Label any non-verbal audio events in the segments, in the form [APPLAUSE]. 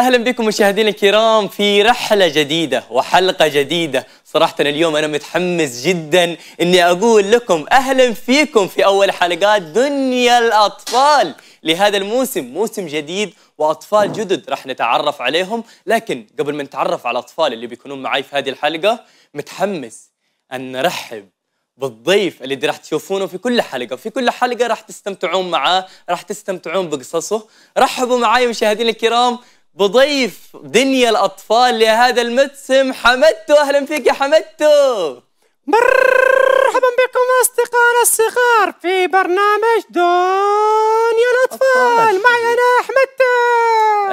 أهلا بكم مشاهدينا الكرام في رحلة جديدة وحلقة جديدة. صراحة اليوم أنا متحمس جدا إني أقول لكم أهلا فيكم في أول حلقات دنيا الأطفال لهذا الموسم. موسم جديد وأطفال جدد راح نتعرف عليهم. لكن قبل ما نتعرف على الأطفال اللي بيكونون معي في هذه الحلقة متحمس أن نرحب بالضيف اللي راح تشوفونه في كل حلقة. في كل حلقة راح تستمتعون معاه راح تستمتعون بقصصه. رحبوا معي مشاهدينا الكرام. بضيف دنيا الأطفال لهذا الموسم. حمدتو أهلا فيك يا حمدتو. مرحبا بكم اصدقائنا الصغار في برنامج دنيا الأطفال. معي أنا احمد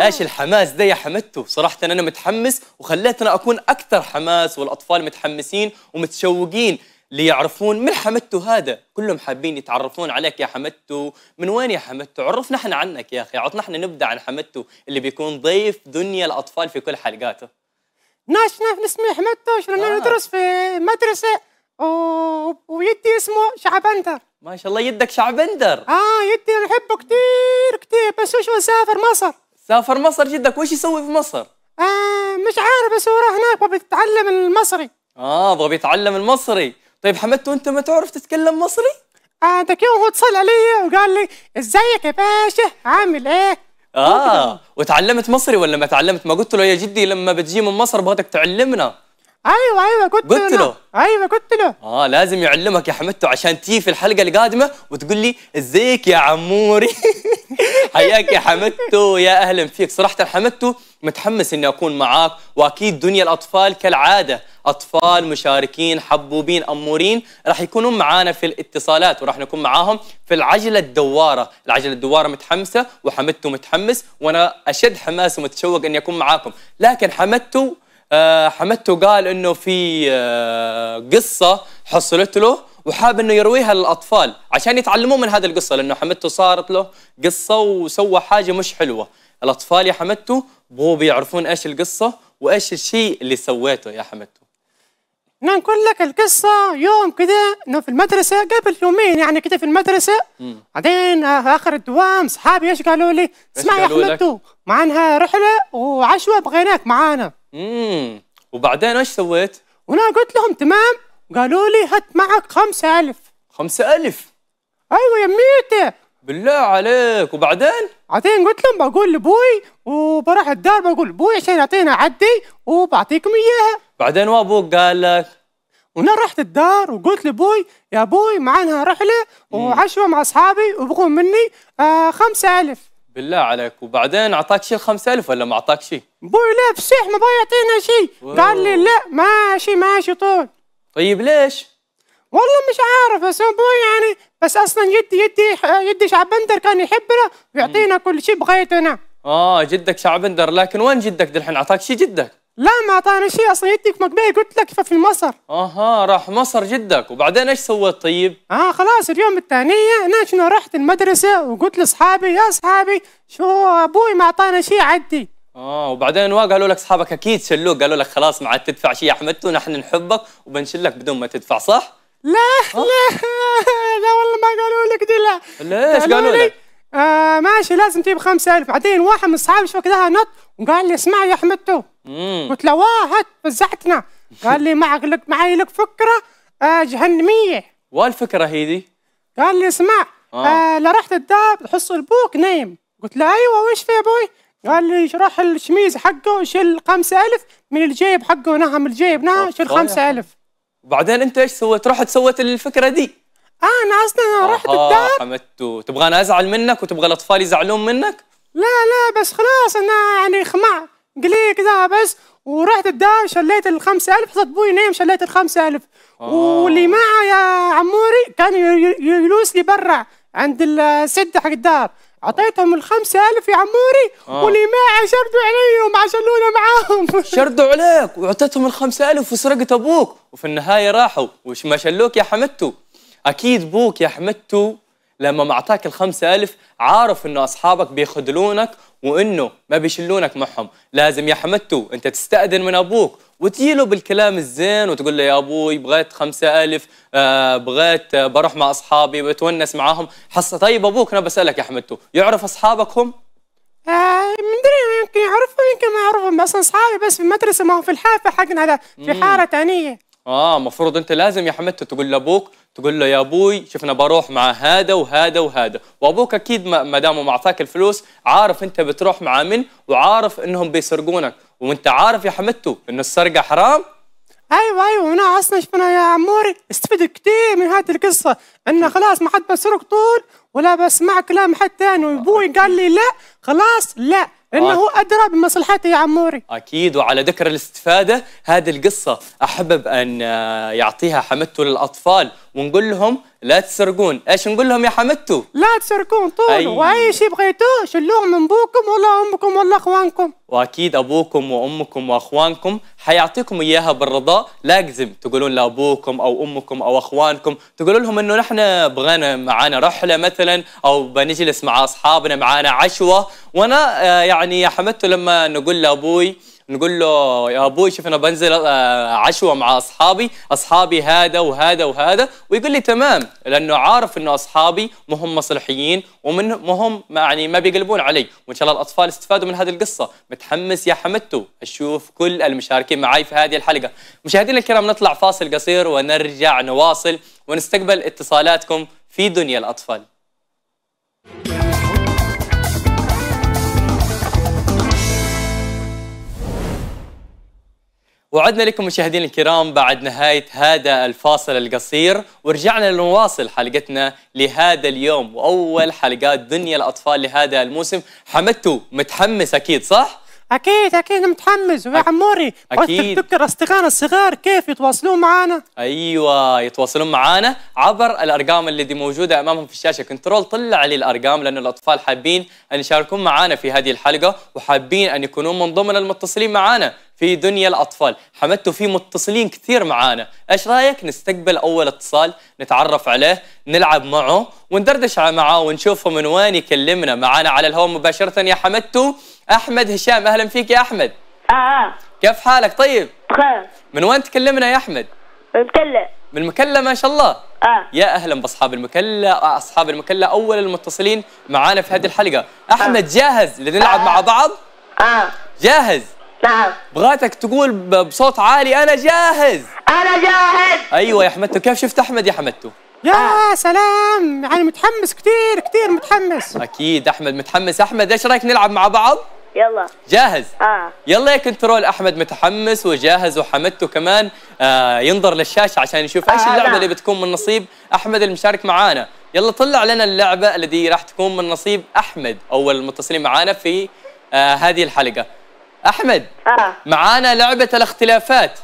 إيش الحماس ده يا حمدتو؟ صراحة أنا متحمس وخليتنا أكون أكثر حماس والأطفال متحمسين ومتشوقين ليعرفون من حمدتو هذا. كلهم حابين يتعرفون عليك يا حمدتو. من وين يا حمدتو؟ عرفنا إحنا عنك يا أخي. عطنا إحنا نبدأ عن حمدتو اللي بيكون ضيف دنيا الأطفال في كل حلقاته. ناس اسمي احمد شلون آه. ندرس في مدرسة؟ و... ويدي اسمه شعبندر. ما شاء الله يدك شعبندر. آه يدي أنا أحبه كتير كتير. بس وش مسافر مصر؟ سافر مصر جدك. وش يسوي في مصر؟ آه مش عارف بس هو راح هناك وبيتعلم المصري. آه بغى بيتعلم المصري. طيب حمدتو انت ما تعرف تتكلم مصري؟ آه ذاك يوم هو اتصل علي وقال لي إزيك يا باشا؟ عامل إيه؟ آه وتعلمت مصري ولا ما تعلمت؟ ما قلت له يا جدي لما بتجي من مصر بغيتك تعلمنا. أيوه أيوه قلت, قلت له؟ أيوه قلت له. آه لازم يعلمك يا حمدتو عشان تيجي في الحلقة القادمة وتقول لي إزيك يا عموري؟ [LAUGHS] حياك يا حمدتو يا أهلا فيك. صراحة حمدتو متحمس إني أكون معاك وأكيد دنيا الأطفال كالعادة. أطفال مشاركين حبوبين أمورين راح يكونون معانا في الاتصالات وراح نكون معاهم في العجلة الدوارة. العجلة الدوارة متحمسة وحمدتو متحمس وأنا أشد حماس ومتشوق إني أكون معاكم. لكن حمدتو آه، حمدتو قال إنه في آه، قصة حصلت له وحاب إنه يرويها للأطفال عشان يتعلمون من هذه القصة لأنه حمدتو صارت له قصة وسوى حاجة مش حلوة. الأطفال يا حمدتو بغوا بيعرفون إيش القصة وإيش الشيء اللي سويته يا حمدتو. أنا نقول لك القصة يوم كده إنه في المدرسة قبل يومين يعني كده في المدرسة. بعدين آه، آخر الدوام اصحابي إيش قالوا لي؟ اسمع يا قالوا لك؟ احمد معنا رحلة وعشوة بغيناك معانا. امم وبعدين إيش سويت؟ وأنا قلت لهم تمام؟ قالوا لي هات معك خمسة ألف. خمسة ألف؟ أيوه يا ميتة. بالله عليك. وبعدين؟ بعدين قلت لهم بقول لأبوي وبروح الدار بقول لابوي عشان يعطينا عدي وبعطيكم إياها. بعدين وابوك قال لك؟ وأنا رحت الدار وقلت لأبوي يا أبوي معانا رحلة وعشوة مع أصحابي وبغوا مني آه خمسة ألف. بالله عليك. وبعدين أعطاك شيء الخمسة ألف ولا ما أعطاك شيء أبوي لا بصح ما بغى يعطينا شيء قال لي لا ماشي ماشي طول. طيب ليش؟ والله مش عارف بس أبوي يعني بس أصلا يدي يدي يدي شعبندر كان يحبنا ويعطينا كل شيء بغيتنا. آه جدك شعبندر لكن وين جدك دحين أعطاك شيء جدك؟ لا ما اعطانا شيء أصلا يديك مقبل قلت لك في مصر. أها راح مصر جدك. وبعدين إيش سويت طيب؟ آه خلاص اليوم الثانية أنا شنو رحت المدرسة وقلت لأصحابي يا أصحابي شو أبوي ما أعطانا شيء عدي. آه وبعدين وا قالوا لك أصحابك أكيد شلوك. قالوا لك خلاص ما عاد تدفع شيء يا حمدتو نحن نحبك وبنشلك بدون ما تدفع صح؟ لا لا لا والله ما قالوا لك دي لا. ليش قالوا لك؟ آه ماشي لازم تجيب خمسة ألف. بعدين واحد من أصحابي شوف كذا نط وقال لي اسمع يا أحمدتو. امم قلت له واه هات فزعتنا. قال لي معك لك معي لك فكرة آه جهنمية. والفكرة هي دي. قال لي اسمع آه. آه لا رحت الدار تحصل أبوك نايم. قلت له أيوه وش في يا أبوي قال لي راح الشميز حقه شيل خمسة ألف من الجيب حقه من الجيب نها شيل طيب. خمسة ألف. وبعدين أنت إيش سويت؟ رحت سويت الفكرة دي. آه أنا أصلا رحت الدار. حمدتو. تبغاني أزعل منك وتبغى الأطفال يزعلون منك؟ لا لا بس خلاص أنا يعني خمع قليل كذا بس. ورحت الدار شليت الخمسة ألف حصلت أبوي نايم شليت الخمسة ألف. واللي معه يا عموري كان يجلس لي برا عند السد حق الدار. أعطيتهم الخمسة ألف يا عموري آه. واللي معه شردوا علي وما شلونا معاهم. [LAUGHS] شردوا عليك وأعطيتهم الخمسة ألف وسرقت أبوك. وفي النهاية راحوا. وش ما شلوك يا حمدتو؟ أكيد بوك يا حمدتو لما ما أعطاك الخمسة ألف عارف إنه أصحابك بيخذلونك وإنه ما بيشلونك معهم. لازم يا حمدتو أنت تستأذن من أبوك وتجيله بالكلام الزين وتقول له يا أبوي بغيت خمسة ألف آه بغيت آه بروح مع أصحابي بتونس معاهم. حصة طيب أبوك أنا بسألك يا حمدتو يعرف أصحابك هم؟ آه من دري يمكن يعرفوا يمكن ما يعرفهم أصلا أصحابي بس في المدرسة ما هو في الحافة حقنا هذا في حارة ثانية آه مفروض أنت لازم يا حمدتو تقول لأبوك تقول له يا أبوي شوفنا بروح مع هذا وهذا وهذا. وأبوك أكيد ما دامه معطاك الفلوس عارف أنت بتروح مع من وعارف إنهم بيسرقونك. وأنت عارف يا حمدتو ان السرقة حرام؟ أيوه أيوه أنا أصلا شفنا يا عموري. استفدت كثير من هذه القصة. انه خلاص ما حد بسرق طول ولا بسمع كلام حد ثاني وأبوي قال لي لا. خلاص لا. إنه آه. هو أدرى بمصلحتي يا عموري. أكيد وعلى ذكر الاستفادة هذه القصة أحبب أن يعطيها حمدتو للأطفال. ونقول لهم لا تسرقون. إيش نقول لهم يا حمدتو؟ لا تسرقون طول. أي. واي شيء بغيتوه شلوه من ابوكم ولا أمكم ولا أخوانكم. وأكيد أبوكم وأمكم وأخوانكم حيعطيكم إياها بالرضا. لازم تقولون لأبوكم أو أمكم أو أخوانكم. تقولوا لهم إنه نحن بغينا معانا رحلة مثلا أو بنجلس مع أصحابنا معانا عشوة. وأنا آه، يعني يا حمدتو لما نقول لأبوي نقول له يا أبوي شوف أنا بنزل آه، عشوة مع أصحابي أصحابي هذا وهذا وهذا. ويقول لي تمام. لأنه عارف إنه أصحابي ما هم مصلحيين ومن ما هم يعني ما بيقلبون علي. وإن شاء الله الأطفال استفادوا من هذه القصة. متحمس يا حمدتو. أشوف كل المشاركين معي في هذه الحلقة. مشاهدينا الكرام نطلع فاصل قصير ونرجع نواصل ونستقبل اتصالاتكم في دنيا الأطفال. وعدنا لكم مشاهدينا الكرام بعد نهاية هذا الفاصل القصير ورجعنا لنواصل حلقتنا لهذا اليوم وأول حلقات دنيا الأطفال لهذا الموسم حمدتو متحمس أكيد صح؟ أكيد أكيد متحمس. ويا عموري أكيد. تذكر اصدقائنا الصغار كيف يتواصلون معنا أيوه يتواصلون معنا عبر الأرقام اللي دي موجودة أمامهم في الشاشة. كنترول طلع لي الأرقام لأنه الأطفال حابين أن يشاركون معنا في هذه الحلقة وحابين أن يكونون من ضمن المتصلين معنا في دنيا الأطفال. حمدتوا في متصلين كثير معانا. إيش رأيك نستقبل أول اتصال نتعرف عليه نلعب معه وندردش معه ونشوفه من وين يكلمنا. معنا على الهواء مباشرة يا حمدتو. أحمد هشام أهلا فيك يا أحمد. آه. كيف حالك؟ طيب. بخير. من وين تكلمنا يا أحمد؟ متكلم من المكلا ما شاء الله. آه. يا أهلا بأصحاب المكلا أصحاب المكلا أول المتصلين معانا في هذه الحلقة. أحمد جاهز لنلعب مع بعض؟ آه. جاهز. نعم. بغاتك تقول ب- بصوت عالي أنا جاهز. أنا جاهز. أيوه يا حمدتو كيف شفت أحمد يا حمدتو يا سلام يعني متحمس كثير كثير متحمس. أكيد أحمد متحمس. أحمد إيش رأيك نلعب مع بعض؟ يلا. جاهز؟ آه. يلا يا كنترول. أحمد متحمس وجاهز وحمدته كمان. آه ينظر للشاشة عشان يشوف إيش آه، اللعبة نعم. اللي بتكون من نصيب. أحمد المشارك معانا. يلا طلع لنا اللعبة التي راح تكون من نصيب أحمد أول المتصلين معانا في آه هذه الحلقة. أحمد آه. معانا لعبة الاختلافات.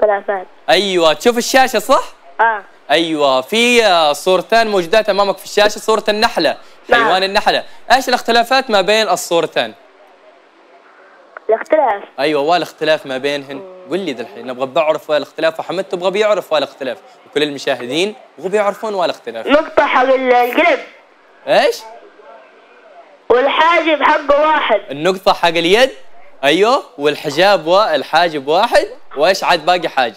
ثلاثات أيوه تشوف الشاشة صح؟ آه. أيوه في آه، صورتان موجودات أمامك في الشاشة صورة النحلة نعم. حيوان النحلة. إيش الاختلافات ما بين الصورتين الاختلاف. أيوه والاختلاف ما بينهن. قل لي الحين نبغى بعرف والاختلاف. وحمد تبغى بيعرف والاختلاف. وكل المشاهدين يبغوا بيعرفون والاختلاف. نقطة حق القلب. إيش؟ والحاجب حقه واحد. النقطة حق اليد؟ أيوه. والحجاب والحاجب واحد. وإيش عاد باقي حاجة؟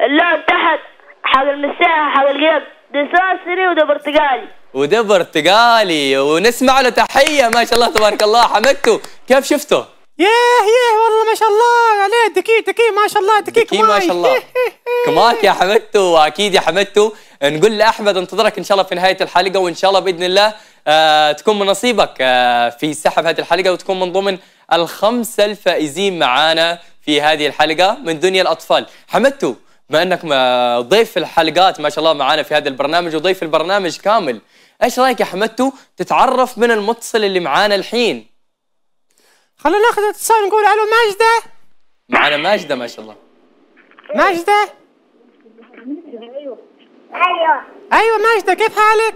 اللون تحت حق المساحة حق القلب. ده سوسري وده برتقالي وده برتقالي ونسمع له تحية. ما شاء الله تبارك الله. حمدته كيف شفته ياه ياه والله ما شاء الله. عليه دكي دكي ما شاء الله دكي كي ما شاء الله. [LAUGHS] كماك يا حمدتو واكيد يا حمدتو. نقول لأحمد انتظرك إن شاء الله في نهاية الحلقة وإن شاء الله بإذن الله آه تكون من نصيبك آه في سحب هذه الحلقة وتكون من ضمن الخمسه الفائزين معانا في هذه الحلقة من دنيا الأطفال. حمدتو بما إنك ما- ضيف الحلقات ما شاء الله معانا في هذا البرنامج وضيف البرنامج كامل إيش رأيك يا حمدتو تتعرف من المتصل اللي معانا الحين؟ خلونا ناخذ اتصال نقول ألو ماجدة؟ معانا ماجدة ما شاء الله. ماجدة؟ أيوه. أيوه ماجدة كيف حالك؟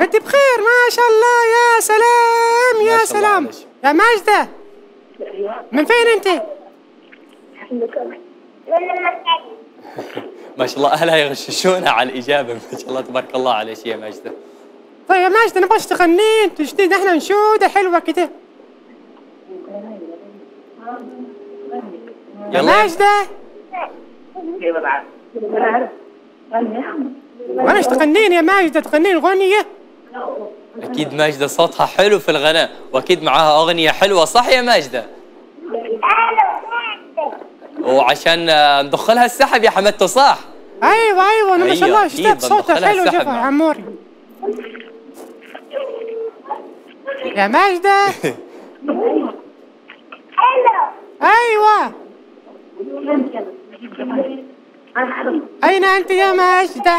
أنت بخير ما شاء الله يا سلام يا سلام. يا ماجدة من فين أنت؟ ما شاء الله اهلها يغششونها على الإجابة. ما شاء الله تبارك الله عليك يا ماجدة. طيب يا ماجده نبغى تغنين تجديد إحنا انشوده حلوة كده. يا يلا. ماجده وأنا تغنين يا ماجده تغنين اغنيه أكيد ماجده صوتها حلو في الغناء وأكيد معاها أغنية حلوة صح يا ماجده وعشان ندخلها السحب يا حمدتو صح؟ أيوه أيوه أنا ما شاء أيوة، الله أكيد، اشتقت صوتها حلو. معك. عموري. يا ماجدة. أيوه. أين أنت يا ماجدة؟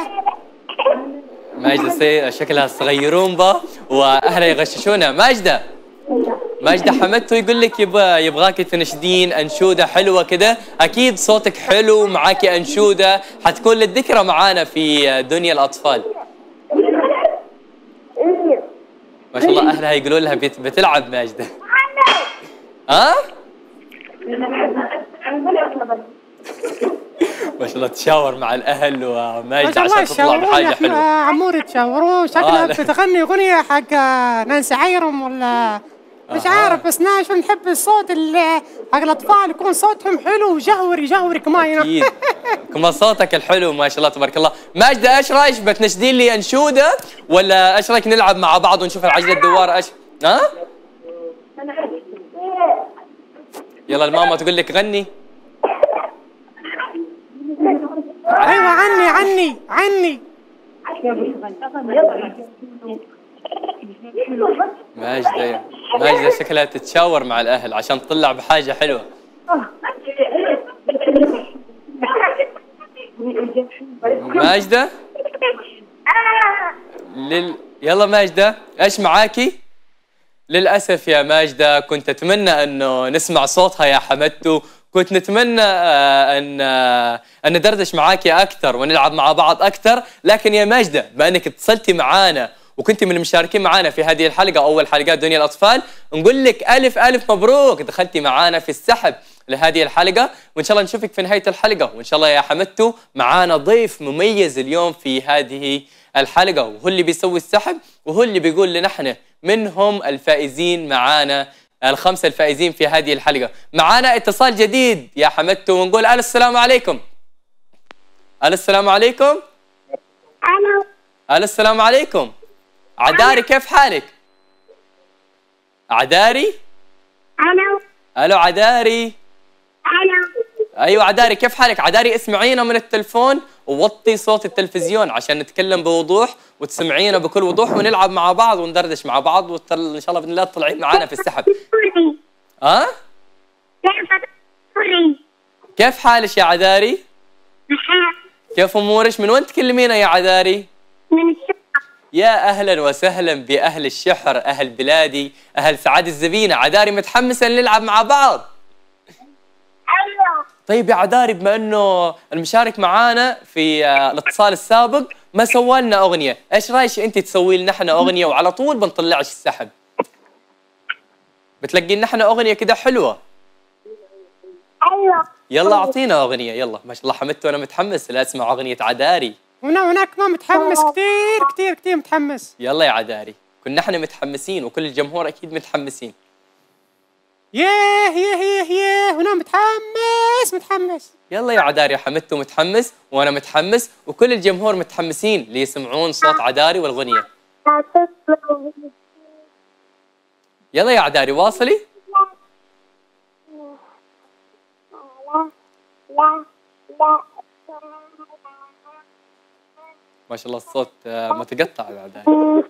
ماجدة سي شكلها صغيرون با وأهلها يغششونها ماجدة. ماجدة حمدتو يقول لك يبغى يبغاك تنشدين أنشودة حلوة كده. أكيد صوتك حلو معاكي أنشودة. حتكون للذكرى معانا في دنيا الأطفال. ما شاء الله أهلها يقولوا لها بت- بتلعب ماجدة. ها؟ [LAUGHS] ما شاء الله تشاور مع الأهل الله عشان تطلع بحاجة حلوة. عموري تشاورون آه، شكلها لا. بتغني أغنية حق نانسي عيرم ولا مش أها. عارف بس ناش نحب الصوت اللي حق الأطفال يكون صوتهم حلو وجهوري جهوري كمان أكيد. [LAUGHS] كما صوتك الحلو ما شاء الله تبارك الله. ماجدة إيش رأيك؟ بتنشدين لي أنشودة ولا إيش رأيك نلعب مع بعض ونشوف العجله الدوار إيش؟ ها؟ يلا الماما تقول لك غني. أيوه عني عني عني. ماجدة. ماجدة شكلها تتشاور مع الأهل عشان تطلع بحاجة حلوة. ماجدة؟ لل... يلا ماجدة إيش معاكي؟ للأسف يا ماجدة كنت أتمنى إنه نسمع صوتها يا حمدتو. كنت نتمنى آه، إن آه، إن ندردش معاكي أكثر ونلعب مع بعض أكثر لكن يا ماجدة بما انك اتصلتي معانا وكنت من المشاركين معانا في هذه الحلقة أول حلقات دنيا الأطفال. نقول لك ألف ألف مبروك دخلتي معانا في السحب لهذه الحلقة وإن شاء الله نشوفك في نهاية الحلقة. وإن شاء الله يا حمدتو معانا ضيف مميز اليوم في هذه الحلقة وهو اللي بيسوي السحب وهو اللي بيقول لنا إحنا من هم الفائزين معانا الخمسه الفائزين في هذه الحلقة. معانا اتصال جديد يا حمدتو ونقول ألو السلام عليكم. ألو السلام عليكم. ألو. ألو السلام عليكم. عداري كيف حالك؟ عداري؟ ألو ألو عداري؟ ألو أيوه عداري كيف حالك؟ عداري اسمعينا من التلفون ووطي صوت التلفزيون عشان نتكلم بوضوح وتسمعينا بكل وضوح ونلعب مع بعض وندردش مع بعض وان شاء الله باذن الله تطلعين معانا في السحب. ها؟ سوري. كيف حالك يا عداري؟ كيف أمورك؟ من وين تكلمينا يا عداري؟ من الشقة يا أهلا وسهلا بأهل الشحر أهل بلادي أهل سعاد الزبينة. عداري متحمسه نلعب مع بعض. أيوه. طيب يا عداري بما إنه المشارك معانا في آه، الاتصال السابق ما سوى لنا أغنية، إيش رأيك أنت تسوي لنا إحنا أغنية؟ وعلى طول بنطلعش السحب؟ بتلقي لنا إحنا أغنية كده حلوة، أيوه. يلا أعطينا أغنية يلا. ما شاء الله حمدت وأنا متحمس لاسمع أغنية عداري، هنا هناك ما متحمس. كثير كثير كثير متحمس. يلا يا عداري، كنا إحنا متحمسين وكل الجمهور أكيد متحمسين، ياه ياه ياه ياه. هنا متحمس متحمس. يلا يا عداري حمدته متحمس وأنا متحمس وكل الجمهور متحمسين ليسمعون صوت عداري والاغنيه، يلا يا عداري واصلي؟ لا لا لا. ما شاء الله الصوت آه، متقطع عداري. [LAUGHS]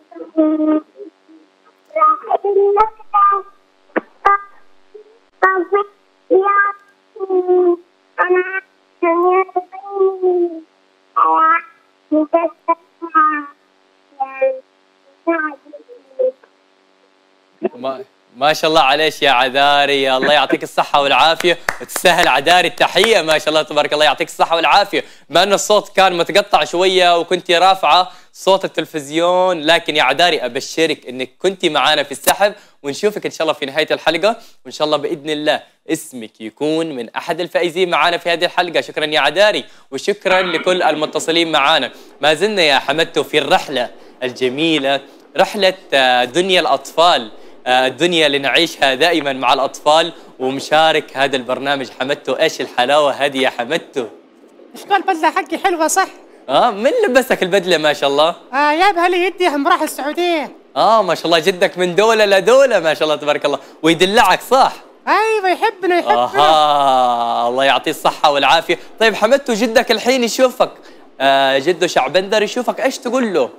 ما ما شاء الله عليك يا عذاري. الله يعطيك الصحة والعافية. وتستاهل عذاري. التحية. ما شاء الله تبارك الله يعطيك الصحة والعافية. ما أن الصوت كان متقطع شوية وكنت رافعة صوت التلفزيون لكن يا عذاري أبشرك أنك كنت معانا في السحب ونشوفك إن شاء الله في نهاية الحلقة. وإن شاء الله بإذن الله اسمك يكون من أحد الفائزين معانا في هذه الحلقة. شكرا يا عذاري. وشكرا لكل المتصلين معانا. ما زلنا يا حمدتو في الرحلة الجميلة رحلة دنيا الأطفال. الدنيا اللي نعيشها دائما مع الأطفال ومشارك هذا البرنامج. حمدتو. إيش الحلاوة هذه يا حمدتو؟ إيش قال؟ البدله حقي حلوة صح؟ آه من لبسك البدلة ما شاء الله؟ آه جايبها لي يدي هم راح السعودية. آه ما شاء الله. جدك من دولة لدولة ما شاء الله تبارك الله. ويدلعك صح؟ أيوه يحبنا يحبنا. أها الله يعطيه الصحة والعافية. طيب حمدته جدك الحين يشوفك؟ آه جده شعبندر يشوفك. إيش تقول له؟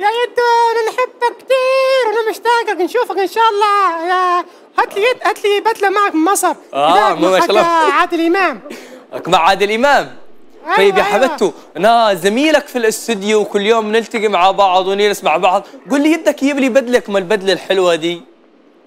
يا يدو أنا نحبك كثير وأنا مشتاقك نشوفك إن شاء الله. يا هات لي يد هات لي بدلة معك من مصر. آه، مو ما شاء الله. عادل إمام. مع عادل إمام. أيوة، طيب يا أيوة. حمدته أنا زميلك في الاستوديو وكل يوم نلتقي مع بعض ونجلس مع بعض. قول لي يدك يجيب لي بدلك ما البدلة الحلوة دي.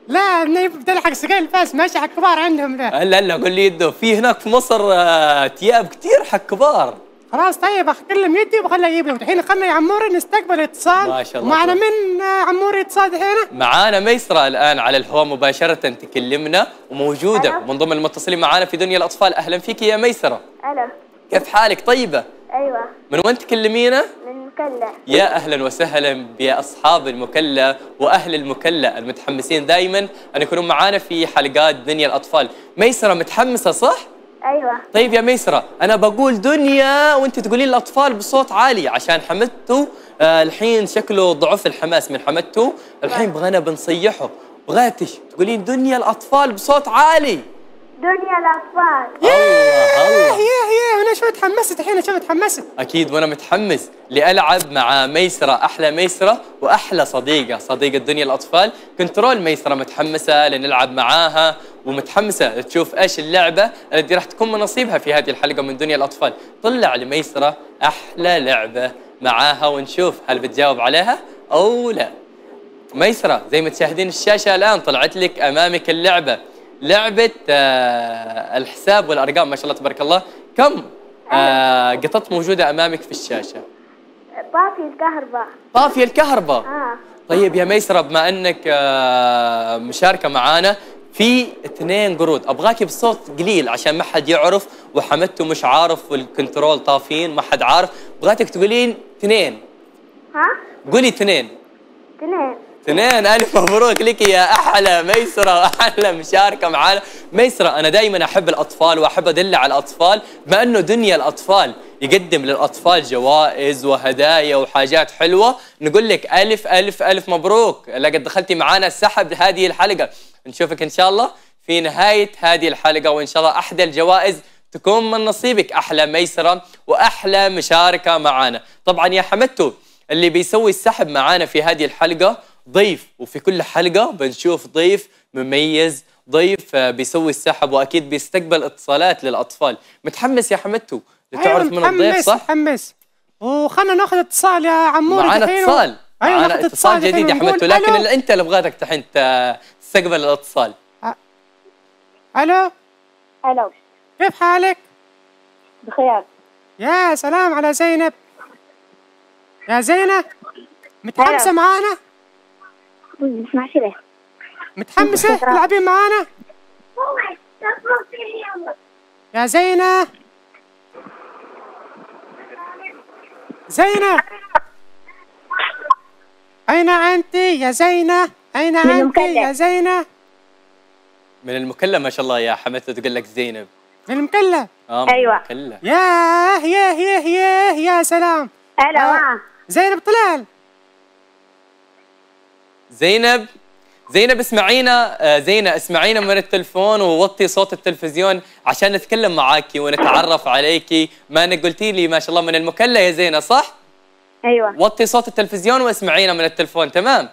لا بدل حق سقاي الفاس ماشي حق كبار عندهم ذا. هلا هلا قول لي يده في هناك في مصر آه، ثياب كثير حق كبار. خلاص طيب اكلم يدي وبخليه يجيب لي الحين خلنا يا عموري نستقبل اتصال. ما شاء الله. معنا من آه، عموري اتصال الحين؟ معانا ميسرة الآن على الهواء مباشرة تكلمنا وموجودة ألو. من ضمن المتصلين معانا في دنيا الأطفال. أهلا فيك يا ميسرة. ألو. كيف حالك؟ طيبة؟ أيوه. من وين تكلمينا؟ من مكلا يا أهلا وسهلا بأصحاب المكلا وأهل المكلا المتحمسين. دائما أن يكونوا معانا في حلقات دنيا الأطفال. ميسرة متحمسة صح؟ أيوه. طيب يا ميسرة أنا بقول دنيا وأنت تقولين الأطفال بصوت عالي عشان حمدته آه الحين شكله ضعف الحماس من حمدته الحين بغينا بنصيحه. بغيتش. تقولين دنيا الأطفال بصوت عالي. دنيا الأطفال. الله ياه الله ياه ياه أنا شوي تحمست الحين شوي تحمست أكيد وأنا متحمس لألعب مع ميسرة أحلى ميسرة وأحلى صديقة صديقة دنيا الأطفال. كنترول ميسرة متحمسة لنلعب معاها ومتحمسة تشوف إيش اللعبة التي راح تكون من نصيبها في هذه الحلقة من دنيا الأطفال. طلع لميسرة أحلى لعبة معاها ونشوف هل بتجاوب عليها أو لا. ميسرة زي ما تشاهدين الشاشة الآن طلعت لك أمامك اللعبة. لعبة آه الحساب والأرقام ما شاء الله تبارك الله. كم آه قطط موجودة أمامك في الشاشة؟ طافي الكهرباء. طافية الكهرباء؟ آه. طيب يا ميسرة بما أنك آه مشاركة معانا في اثنين قرود. ابغاكي بصوت قليل عشان ما حد يعرف وحمدته مش عارف والكنترول طافين ما حد عارف. أبغاك تقولين اثنين. ها؟ قولي اثنين. اثنين. اثنين ألف مبروك لك يا أحلى ميسرة وأحلى مشاركة معانا. ميسرة أنا دائما أحب الأطفال وأحب أدل على الأطفال بما إنه دنيا الأطفال يقدم للأطفال جوائز وهدايا وحاجات حلوة. نقول لك ألف ألف ألف مبروك. لقد دخلتي معانا السحب هذه الحلقة. نشوفك إن شاء الله في نهاية هذه الحلقة وإن شاء الله احدى الجوائز تكون من نصيبك. أحلى ميسرة وأحلى مشاركة معانا. طبعا يا حمدتو اللي بيسوي السحب معانا في هذه الحلقة ضيف وفي كل حلقة بنشوف ضيف مميز ضيف آه، بيسوي السحب وأكيد بيستقبل اتصالات للأطفال متحمس يا حمدتو لتعرف من الضيف صح متحمس وخلنا ناخذ اتصال يا عمور معانا دحين. اتصال أيوه معانا ناخذ اتصال جديد يا حمدتو لكن. اللي أنت اللي بغيتك دحين ت- تستقبل الاتصال ألو ألو كيف حالك؟ بخير يا سلام على زينب يا زينب متحمسة هلا. معانا؟ متحمسة تلعبين معانا؟ يا زينب زينب أين أنت يا زينب؟ أين من أنت. يا زينب؟ من المكلم ما شاء الله يا حمدتو تقول لك زينب من المكلف آه من أيوة. المكلم. ياه ياه ياه ياه يا سلام آه. آه. زينب طلال زينب زينب اسمعينا آه، زينب اسمعينا من التلفون ووطي صوت التلفزيون عشان نتكلم معاكي ونتعرف عليكي ما انك قلتي لي ما شاء الله من المكلا يا زينب صح؟ أيوه وطي صوت التلفزيون واسمعينا من التلفون تمام؟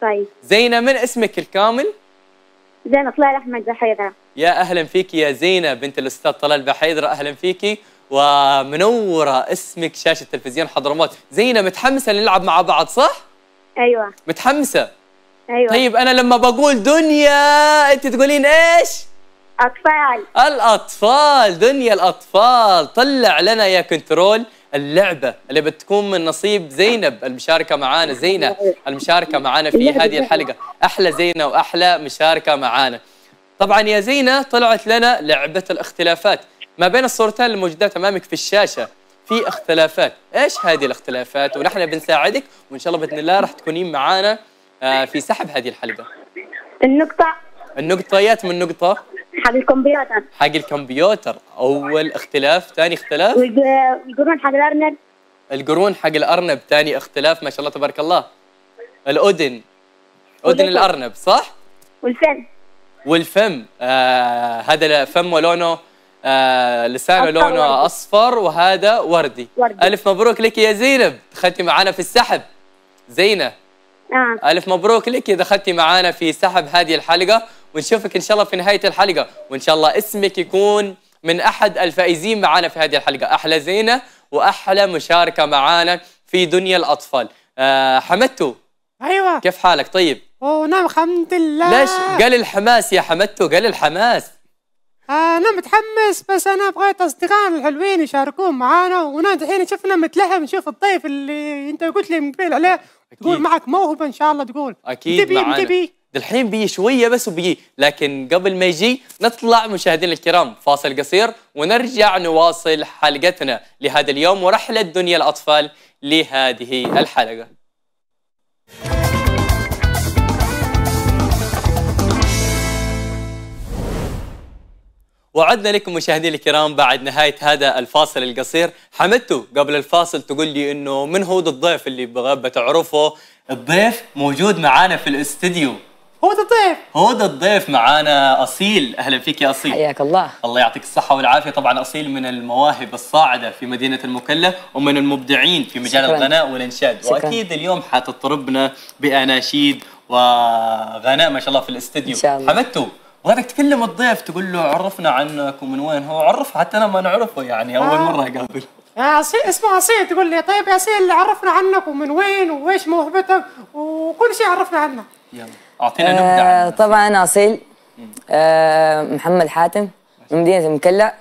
طيب زينب من اسمك الكامل؟ زين طلال أحمد بحيرة يا أهلا فيك يا زينب بنت الأستاذ طلال بحيدر أهلا فيكي ومنورة اسمك شاشة تلفزيون حضرموت زينب متحمسة نلعب مع بعض صح؟ أيوه. متحمسة. أيوه. طيب أنا لما بقول دنيا أنت تقولين إيش؟ أطفال. الأطفال دنيا الأطفال. طلع لنا يا كنترول اللعبة اللي بتكون من نصيب زينب. المشاركة معانا زينة. المشاركة معانا في هذه الحلقة. أحلى زينة وأحلى مشاركة معانا. طبعا يا زينة طلعت لنا لعبة الاختلافات ما بين الصورتين الموجودات أمامك في الشاشة. في اختلافات. إيش هذه الاختلافات؟ ونحن بنساعدك وإن شاء الله بإذن الله راح تكونين معانا آه، في سحب هذه الحلقة النقطة. النقطيات من نقطة؟ حق الكمبيوتر. حق الكمبيوتر. أول اختلاف ثاني اختلاف؟ والق- والقرون حق الأرنب. القرون حق الأرنب ثاني اختلاف ما شاء الله تبارك الله. الأذن. أذن الأرنب صح؟ والفم. والفم آه هذا الفم ولونه. آه لسانه أصفر لونه وردي. أصفر وهذا وردي. وردي. ألف مبروك لك يا زينب. دخلتي معنا في السحب. زينة. نعم. ألف مبروك لك دخلتي معنا في سحب هذه الحلقة. ونشوفك إن شاء الله في نهاية الحلقة. وإن شاء الله اسمك يكون من أحد الفائزين معنا في هذه الحلقة. أحلى زينة وأحلى مشاركة معنا في دنيا الأطفال. آه حمدتو. أيوه. كيف حالك؟ طيب. ونعم الحمد لله. ليش قال الحماس يا حمدتو؟ قال الحماس. أنا متحمس بس أنا بغيت اصدقائنا الحلوين يشاركون معانا وأنا الحين شفنا متلهم نشوف الضيف اللي أنت قلت لي مقبل عليه تقول معك موهبة إن شاء الله تقول. أكيد تبي تبي؟ الحين بيجي شوية بس وبيجي لكن قبل ما يجي نطلع مشاهدينا الكرام فاصل قصير ونرجع نواصل حلقتنا لهذا اليوم ورحلة دنيا الأطفال لهذه الحلقة. وعدنا لكم مشاهدينا الكرام بعد نهاية هذا الفاصل القصير. حمدتوا قبل الفاصل تقول لي إنه من هو الضيف اللي بتعرفه؟ الضيف موجود معانا في الاستديو. هو ده الضيف. هو ده الضيف معانا أصيل. أهلا فيك يا أصيل. حياك الله. الله يعطيك الصحة والعافية. طبعا أصيل من المواهب الصاعدة في مدينة المكلا ومن المبدعين في مجال شكراً. الغناء والإنشاد. شكراً. وأكيد اليوم حتطربنا بأناشيد وغناء ما شاء الله في الاستديو. إن شاء الله. حمدتو. وهذاك تكلم الضيف تقول له عرفنا عنك ومن وين؟ هو عرف حتى أنا ما نعرفه يعني أول آه. مرة أقابل يا اسمه أصيل تقول لي طيب يا أصيل عرفنا عنك ومن وين وإيش موهبتك وكل شيء عرفنا عنك يلا أعطينا نبذة آه طبعا أنا أصيل آه محمد حاتم من مدينة المكلا.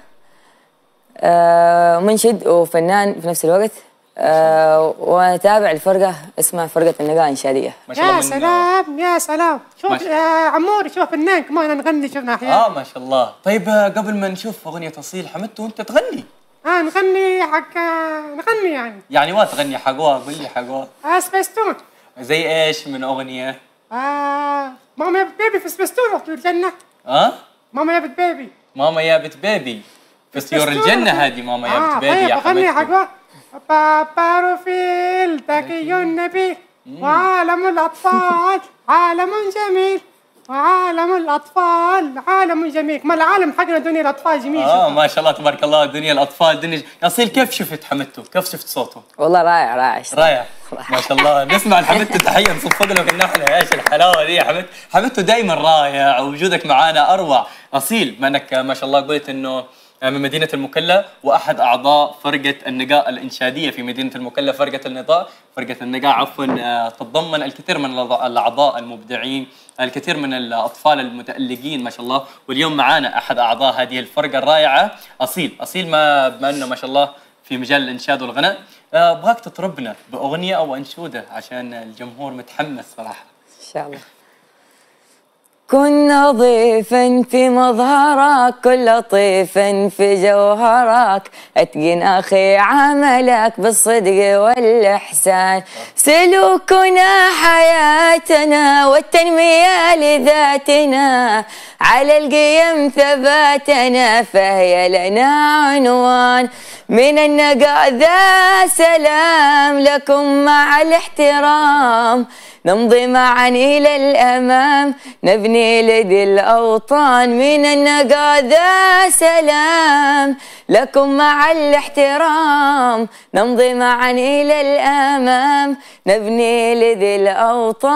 آه منشد وفنان في نفس الوقت. آه وتابع الفرقة اسمها فرقة النقاء الإنشادية. ما شاء الله يا سلام يا سلام. شوف يا عموري شوف فنان كمان نغني شفنا أحيانا آه ما شاء الله. طيب آه، قبل ما نشوف أغنية أصيل حمدتو أنت تغني. آه نغني حق نغني يعني. يعني ما تغني حقوها قول لي حقوها آه سبيستون. زي إيش من أغنية؟ آه ماما يا بيبي في سبيستون رحت الجنة ها؟ ماما يا بيبي. ماما يا بت بيبي. في طيور الجنة هذه ماما يا آه بت بيبي طيب يا أغني حبيبتي. باباروفيل تقي النبي وعالم الأطفال عالم جميل وعالم الأطفال عالم جميل ما العالم حقنا دنيا الأطفال جميل آه. ما شاء الله تبارك الله دنيا الأطفال دنيا اصيل كيف شفت حمدته؟ كيف شفت صوته؟ والله رائع رائع رايح [LAUGHS] ما شاء الله نسمع لحمدته تحية نصفق له قلنا إحنا إيش الحلاوة دي يا حمد حمدته دائما رائع ووجودك معانا أروع أصيل ما انك ما شاء الله قلت إنه من مدينة المكلا وأحد أعضاء فرقة النقاء الإنشادية في مدينة المكلا فرقة النقاء. فرقة النقاء عفوا آه، تتضمن الكثير من الأعضاء- المبدعين الكثير من الأطفال المتألقين ما شاء الله. واليوم معانا أحد أعضاء هذه الفرقة الرائعة أصيل. أصيل ما بما أنه ما شاء الله في مجال الإنشاد والغناء. آه، أبغاك تطربنا بأغنية أو أنشودة عشان الجمهور متحمس صراحة. إن شاء الله. كن نظيفا في مظهرك كن لطيفا في جوهرك. أتقن أخي عملك بالصدق والإحسان. سلوكنا حياتنا والتنمية لذاتنا. على القيم ثباتنا فهي لنا عنوان. من النقاء ذا سلام لكم مع الاحترام. نمضي معا إلى الأمام نبني لذي الأوطان من النقا ذا سلام. لكم مع الاحترام نمضي معا إلى الأمام نبني لذي الأوطان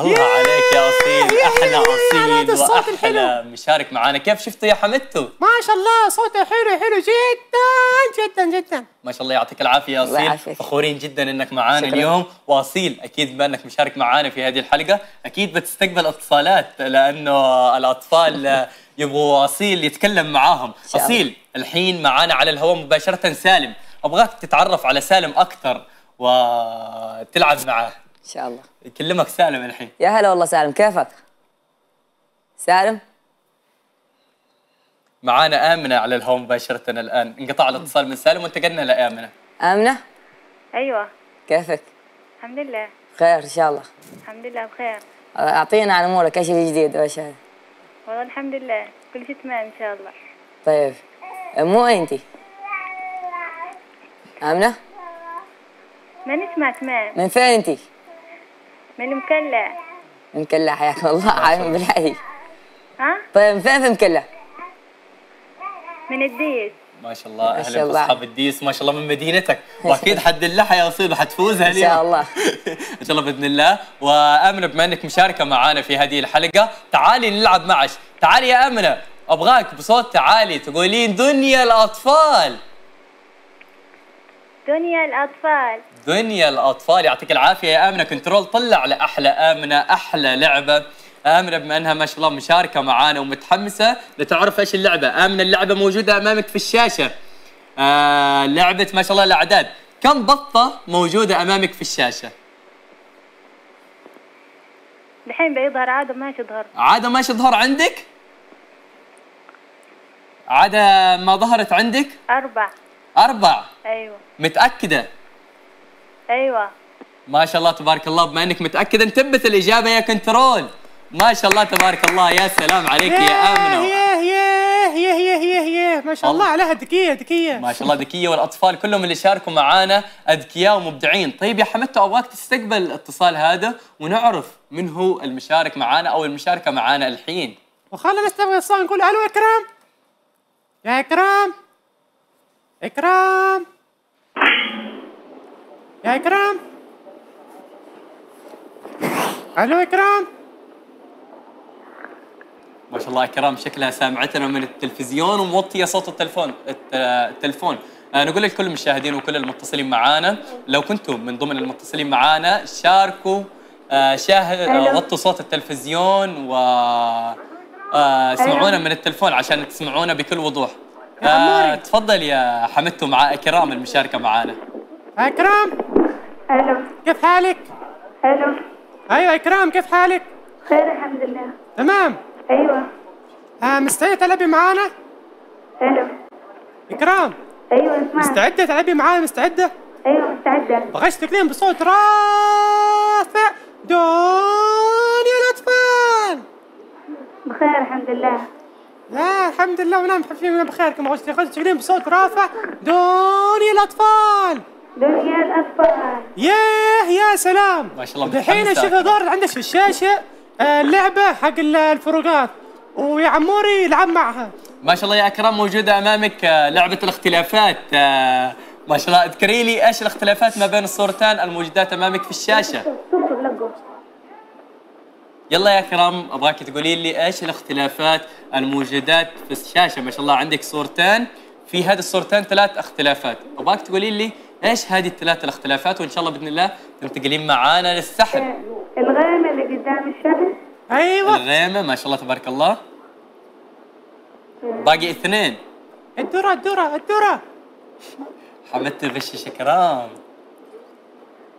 الله عليك يا أصيل أحلى أصيل. وأحلى مشارك معانا كيف شفته يا حمدته؟ ما شاء الله صوته حلو حلو جدا جدا جدا ما شاء الله يعطيك العافية يا يعافيك. فخورين جدا إنك معانا. اليوم وأصيل أكيد بما إنك مشارك معانا في هذه الحلقة أكيد بتستقبل اتصالات لأنه الأطفال يبغوا أصيل يتكلم معاهم. أصيل الحين معانا على الهواء مباشرة سالم. أبغاك تتعرف على سالم أكثر وتلعب معاه إن شاء الله. يكلمك سالم الحين. يا هلا والله سالم كيفك؟ سالم؟ معانا آمنة على الهواء مباشرة الآن. انقطع الاتصال من سالم وانتقلنا لآمنة. آمنة؟ أيوة. كيفك؟ الحمد لله. خير إن شاء الله. الحمد لله بخير. أعطينا عن أمورك إيش الجديد وإيش هذا؟ والله الحمد لله كل شيء تمام إن شاء الله. طيب مو أنتي آمنة؟ من اسمها تمام من فين انت؟ من مكلة مكلا حياك الله [LAUGHS] عالم بالحي. ها؟ طيب من فين في مكلا؟ من الديس ما شاء الله. أهلا الله. باصحاب الديس. ما شاء الله من مدينتك. [LAUGHS] وأكيد حتدلعها يا اصيل وحتفوزها إن اليوم شاء الله. [LAUGHS] إن شاء الله بإذن الله. وآمنة بما إنك مشاركة معانا في هذه الحلقة تعالي نلعب معش. تعالي يا آمنة. أبغاك بصوت عالي تقولين دنيا الأطفال. دنيا الأطفال. دنيا الأطفال. يعطيك العافية يا آمنة. كنترول طلع لأحلى آمنة أحلى لعبة. آمنة بما أنها ما شاء الله مشاركة معانا ومتحمسة لتعرف إيش اللعبة. آمنة اللعبة موجودة أمامك في الشاشة. آه لعبة ما شاء الله الأعداد. كم بطه موجودة أمامك في الشاشة؟ الحين بيظهر عادة ما تظهر. عادة ما تظهر عندك؟ عادة ما ظهرت عندك؟ أربع. أربع؟ أيوة. متأكدة؟ أيوة. ما شاء الله تبارك الله بما إنك متأكدة انتبت الاجابه يا كنترول. ما شاء الله تبارك الله يا سلام عليك يا امنه ياه ياه ياه ياه ياه ياه. ما شاء الله. عليها ذكية ذكية. ما شاء الله ذكية. والأطفال كلهم اللي شاركوا معانا أذكياء ومبدعين. طيب يا حمدتو أبغاك تستقبل الاتصال هذا ونعرف من هو المشارك معانا أو المشاركة معانا الحين. وخلنا نستقبل اتصال نقول ألو إكرام. يا إكرام. إكرام. يا إكرام. ألو إكرام. ما شاء الله اكرام شكلها سامعتنا من التلفزيون وموطية صوت التلفون الت- التلفون. آه، نقول لكل المشاهدين وكل المتصلين معانا لو كنتم من ضمن المتصلين معانا شاركوا آه، شاهد آه، وطوا صوت التلفزيون و اسمعونا من التلفون عشان تسمعونا بكل وضوح. تفضل يا حمدتو مع اكرام المشاركة معانا. اكرام ألو. كيف حالك؟ ألو. أيوه اكرام كيف حالك؟ خير الحمد لله. تمام. أيوة. آه مستعدة تلعبي معانا؟ ألو إكرام. أيوة اسمع مستعدة تلعبي معانا؟ مستعدة؟ أيوة مستعدة. بغيت تكلم بصوت رافع. دنيا الأطفال. بخير الحمد لله. لا الحمد لله ونعم. حفينا بخير. كما قلت قلت تقولين بصوت رافع. دنيا الأطفال. دنيا الأطفال. ياه يا سلام. ما شاء الله الحين متحمسة شوف أكثر. ظهرت عندك في الشاشة. آه، اللعبة حق ال- الفروقات. ويا عموري يلعب معها. ما شاء الله يا اكرام موجودة أمامك آه، لعبة الاختلافات. آه، ما شاء الله اذكري لي إيش الاختلافات ما بين الصورتين الموجودات أمامك في الشاشة. يلا يا اكرام أبغاك تقولي لي إيش الاختلافات الموجودات في الشاشة؟ ما شاء الله عندك صورتين. في هذه الصورتين ثلاث اختلافات. أبغاك تقولي لي إيش هذه الثلاث الاختلافات؟ وإن شاء الله بإذن الله تنتقلين معانا للسحب الشمس أيوه. الغيمه ما شاء الله تبارك الله. باقي اثنين. الدرة الدرة الدرة. حمدت غشش اكرام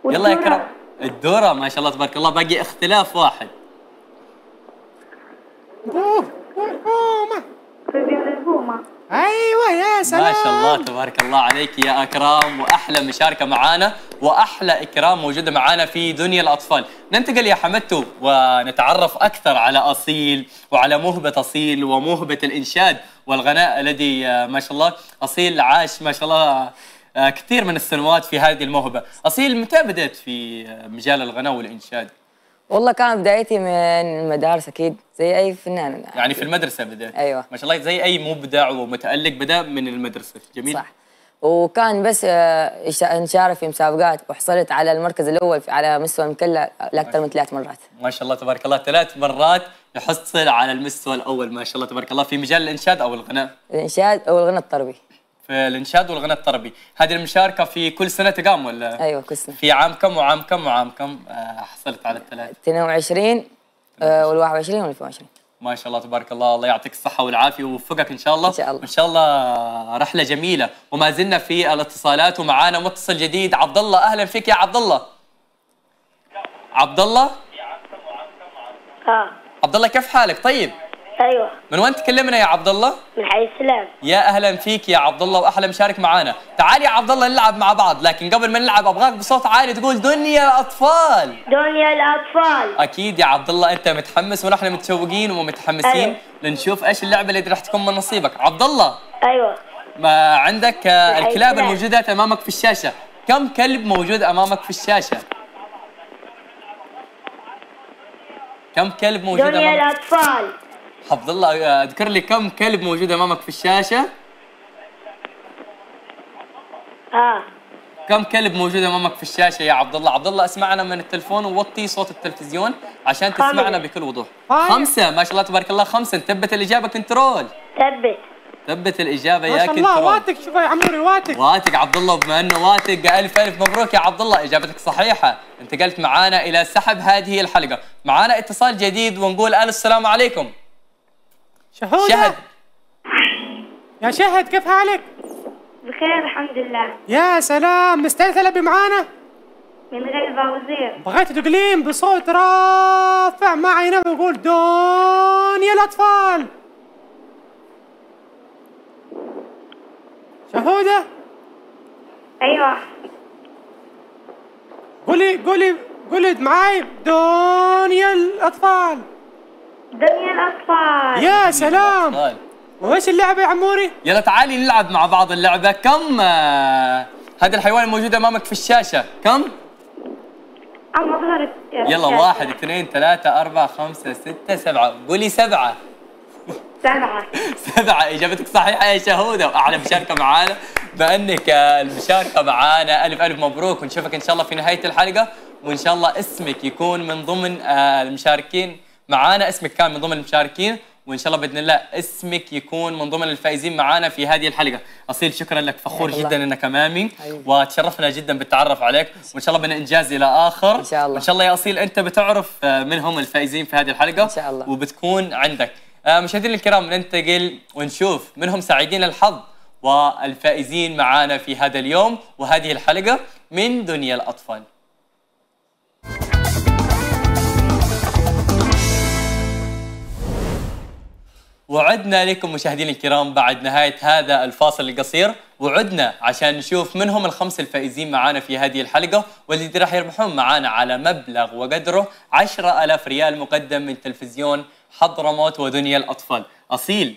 يلا يا اكرم الدورة ما شاء الله تبارك الله. باقي اختلاف واحد. رجل البومة أيوه يا سلام. ما شاء الله تبارك الله عليك يا أكرام. وأحلى مشاركة معانا وأحلى إكرام موجوده معانا في دنيا الأطفال. ننتقل يا حمدتو ونتعرف أكثر على أصيل وعلى موهبه أصيل وموهبه الإنشاد والغناء الذي آه، ما شاء الله أصيل عاش ما شاء الله آه، كثير من السنوات في هذه الموهبة. أصيل متى بدأت في آه، مجال الغناء والإنشاد؟ والله كانت بدايتي من المدارس أكيد زي أي فنان يعني في المدرسة بدأت. أيوة. ما شاء الله زي أي مبدع ومتألق بدأ من المدرسة. جميل. صح. وكان بس آه، إش- نشارك في مسابقات وحصلت على المركز الأول على مستوى المكلا لأكثر من ثلاث مرات. ما شاء الله تبارك الله. ثلاث مرات يحصل على المستوى الأول ما شاء الله تبارك الله. في مجال الإنشاد أو الغناء؟ الإنشاد أو الغنى الطربي. في الإنشاد والغناء الطربي هذه المشاركة في كل سنة تقام ولا؟ أيوه كل سنة. في عام كم وعام كم وعام كم؟ آه، حصلت على الثلاث. 22 آه، وال 21 وال 22 ما شاء الله تبارك الله. الله يعطيك الصحة والعافية ويوفقك إن شاء الله. إن شاء الله. وإن شاء الله رحلة جميلة. وما زلنا في الاتصالات ومعانا متصل جديد. عبد الله أهلا فيك يا عبد الله عبد الله آه. عبد الله كيف حالك؟ طيب. أيوه. من وين تكلمنا يا عبد الله من حي السلام. يا أهلا فيك يا عبد الله وأحلى مشارك معانا. تعال يا عبد الله نلعب مع بعض لكن قبل ما نلعب أبغاك بصوت عالي تقول دنيا الأطفال. دنيا الأطفال. أكيد يا عبد الله أنت متحمس ونحن متشوقين ومتحمسين أيوة. لنشوف إيش اللعبة اللي راح تكون من نصيبك. عبد الله أيوه. ما عندك الكلاب السلام. الموجودات أمامك في الشاشة؟ كم كلب موجود أمامك في الشاشة؟ كم كلب موجود دنيا أمامك؟ الأطفال. حفظ الله. اذكر لي كم كلب موجود أمامك في الشاشة؟ آه. كم كلب موجود أمامك في الشاشة يا عبد الله؟ عبد الله اسمعنا من التلفون ووطي صوت التلفزيون عشان. تسمعنا بكل وضوح. خمسة ما شاء الله تبارك الله خمسة. انتبت الإجابة كنترول. ثبت. ثبت الإجابة ما يا شاء الله كنترول. واتك شوف يا عموري واتك. واتق عبد الله بما إنه واتق ألف ألف مبروك يا عبد الله. إجابتك صحيحة. انتقلت معانا إلى سحب هذه الحلقة. معانا اتصال جديد ونقول ألو السلام عليكم. شهودة! شهد. يا شهد كيف حالك؟ بخير الحمد لله. يا سلام تلعبي معانا؟ من غير فوزير بغيت تقلين بصوت رافع معي نبي يقول دنيا الأطفال! شهودة! أيوة. قولي قولي قولي معاي دنيا الأطفال! دنيا الأطفال. يا سلام. طيب. وإيش اللعبة يا عموري؟ يلا تعالي نلعب مع بعض اللعبة. كم آه، هذا الحيوان الموجود أمامك في الشاشة؟ كم؟ عم ظهرت. يلا واحد اثنين ثلاثة أربعة خمسة ستة سبعة. قولي سبعة. سبعة. [LAUGHS] سبعة. إجابتك صحيحة يا شهودة. وأعلى مشاركة معانا. بأنك آه، المشاركة معانا ألف ألف مبروك. ونشوفك إن شاء الله في نهاية الحلقة. وإن شاء الله اسمك يكون من ضمن آه، المشاركين. معانا. اسمك كان من ضمن المشاركين وإن شاء الله بإذن الله اسمك يكون من ضمن الفائزين معانا في هذه الحلقة. أصيل شكرا لك. فخور. جدا إنك أمامي. حبيبي. وتشرفنا جدا بالتعرف عليك. وإن شاء الله بدنا إنجاز إلى آخر. إن شاء الله. وإن شاء الله يا أصيل أنت بتعرف آه، من هم الفائزين في هذه الحلقة. إن شاء الله. وبتكون عندك. آه، مشاهدينا الكرام ننتقل ونشوف منهم سعيدين الحظ والفائزين معانا في هذا اليوم وهذه الحلقة من دنيا الأطفال. وعدنا لكم مشاهدينا الكرام بعد نهاية هذا الفاصل القصير. وعدنا عشان نشوف من هم الخمس الفائزين معانا في هذه الحلقة. والذي راح يربحون معانا على مبلغ وقدره 10000 ريال مقدم من تلفزيون حضرموت ودنيا الأطفال. أصيل.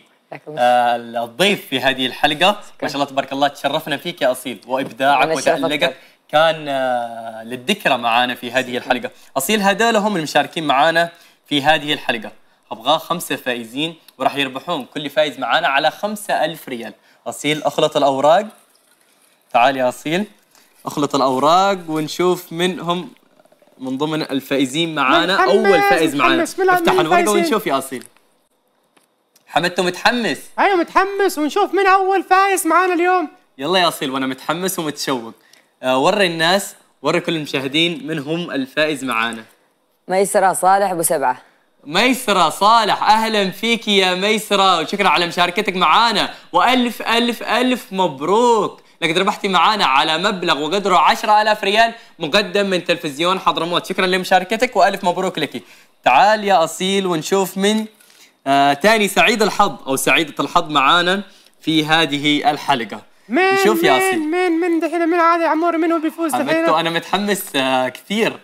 آه الضيف في هذه الحلقة. ما شاء الله تبارك الله تشرفنا فيك يا أصيل. وإبداعك وتألقك. كان آه، للذكرى معانا في هذه الحلقة. أصيل هذول هم المشاركين معانا في هذه الحلقة. أبغى خمسة فائزين وراح يربحون كل فائز معانا على خمسة ألف ريال. أصيل أخلط الأوراق. تعال يا أصيل أخلط الأوراق ونشوف من هم من ضمن الفائزين معانا. أول فائز معانا. افتح الفائزين. ونشوف يا أصيل. حمدته متحمس؟ أيوة متحمس ونشوف من أول فايز معانا اليوم. يلا يا أصيل وأنا متحمس ومتشوق. آه وري الناس وري كل المشاهدين من هم الفائز معانا. ميسرة صالح أبو سبعة. ميسرة صالح أهلا فيك يا ميسرة. وشكرا على مشاركتك معانا. وألف ألف ألف مبروك. لقد ربحتي معانا على مبلغ وقدره 10000 ريال مقدم من تلفزيون حضرموت شكرا لمشاركتك وألف مبروك لك. تعال يا أصيل ونشوف من آه تاني سعيد الحظ أو سعيدة الحظ معانا في هذه الحلقة. مين نشوف يا أصيل. مين مين مين دحين مين عادي يا عموري مين هو بيفوز دحين؟ أنا متحمس آه كثير.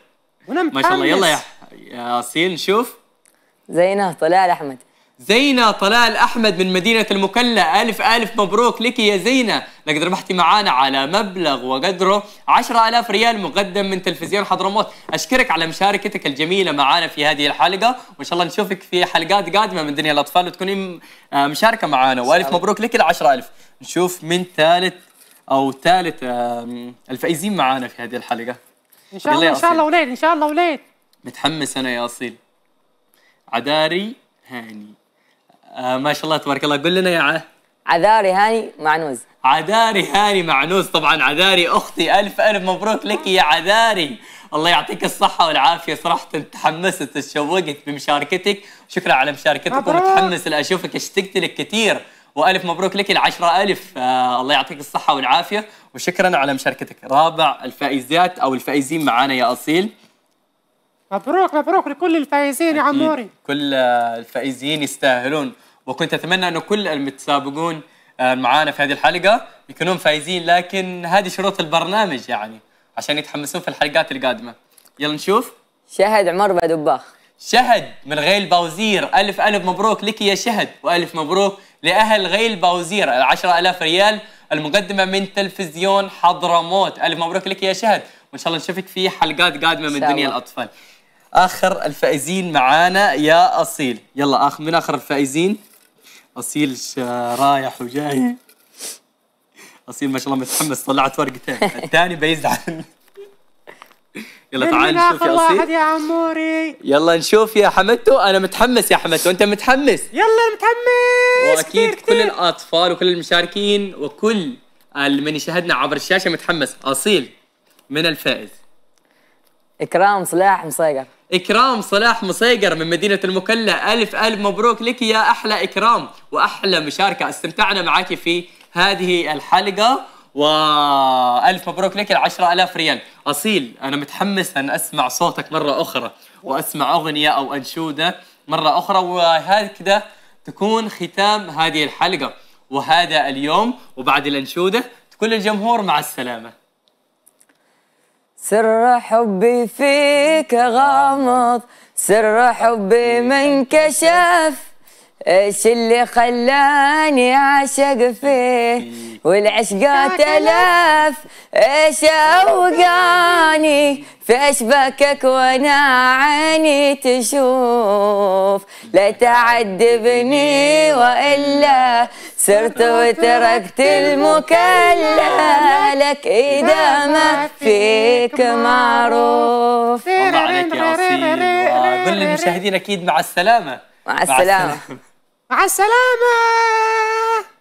وأنا ما شاء الله. يلا يا متحمس. يا أصيل نشوف. زينة طلال أحمد. زينة طلال أحمد من مدينة المكلا. ألف ألف مبروك لك يا زينة. لقد ربحتي معانا على مبلغ وقدره. 10000 ريال مقدم من تلفزيون حضرموت. أشكرك على مشاركتك الجميلة معانا في هذه الحلقة. وإن شاء الله نشوفك في حلقات قادمة من دنيا الأطفال وتكوني آه، مشاركة معانا. وألف مبروك لك ال 10000 نشوف من ثالث أو ثالث آم، الفائزين معانا في هذه الحلقة. إن شاء الله يا إن شاء الله أصيل. وليد إن شاء الله وليد. متحمس أنا يا أصيل. عداري هاني. آه ما شاء الله تبارك الله. قل لنا يا ع... عذاري هاني معنوز. عداري هاني معنوس طبعا عداري أختي. ألف ألف مبروك لك يا عداري الله يعطيك الصحة والعافية. صراحة تحمست تشوقت بمشاركتك. شكرا على مشاركتك. مبروك. ومتحمس لأشوفك. اشتقت لك كثير. وألف مبروك لك العشرة ألف. آه الله يعطيك الصحة والعافية. وشكرا على مشاركتك. رابع الفائزات أو الفائزين معانا يا أصيل. مبروك مبروك لكل الفايزين يا. عموري. كل الفائزين يستاهلون. وكنت أتمنى أنه كل المتسابقون آه، معانا في هذه الحلقة يكونون فايزين لكن هذه شروط البرنامج يعني عشان يتحمسون في الحلقات القادمة. يلا نشوف. شهد عمر بدباخ شهد من غيل باوزير. ألف ألف مبروك لك يا شهد وألف مبروك لأهل غيل باوزير. العشرة ألاف ريال المقدمة من تلفزيون حضرموت. ألف مبروك لك يا شهد. وإن شاء الله نشوفك في حلقات قادمة من دنيا الله. آخر الفائزين معانا يا أصيل. يلا اخ من آخر الفائزين؟ أصيل رايح وجاي. [LAUGHS] أصيل ما شاء الله متحمس طلعت ورقتين. [LAUGHS] الثاني بيزعل يلا تعال نشوف يا واحد أصيل. يا عموري. يلا نشوف يا حمدتو. أنا متحمس يا حمدتو. أنت متحمس؟ يلا متحمس. وأكيد كتير كل كتير. الأطفال وكل المشاركين وكل من يشاهدنا عبر الشاشة متحمس. أصيل من الفائز؟ إكرام صلاح مصيقر إكرام صلاح مصيقر من مدينة المكلا ألف ألف مبروك لك يا أحلى إكرام وأحلى مشاركة. استمتعنا معك في هذه الحلقة وألف مبروك لك العشرة ألاف ريال. أصيل أنا متحمس أن أسمع صوتك مرة أخرى وأسمع أغنية أو أنشودة مرة أخرى وهكذا تكون ختام هذه الحلقة. وهذا اليوم وبعد الأنشودة تكون الجمهور مع السلامة. سر حبي فيك غامض سر حبي ما انكشف إيش اللي خلاني اعشق فيه؟ والعشقات الاف إيش أوقاني؟ في أشباكك وأنا عيني تشوف. لا تعذبني وإلا سرت وتركت المكلا لك إذا ما فيك معروف. الله عليك يا أصيل وكل للمشاهدين أكيد مع السلامة مع السلامة مع السلامة.